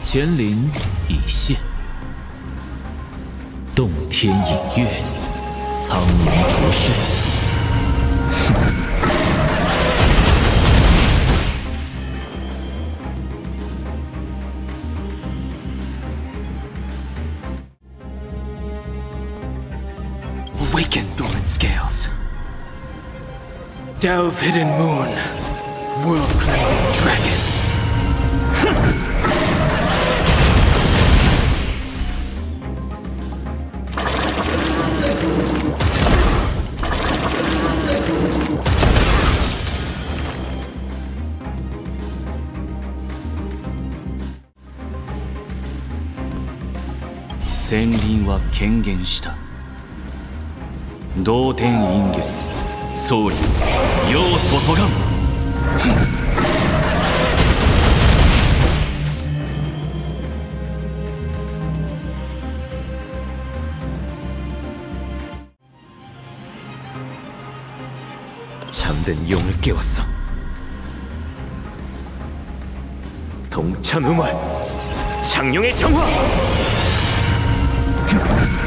乾陵已现，洞天隐月，苍龙逐世。Awaken, dormant scales. Delve hidden moon. World cleansing dragon. “戦輪は権限した同天陰月総理世を注がん“ 참된 용을 깨웠어 동천 음월 장룡의 정화 Thank.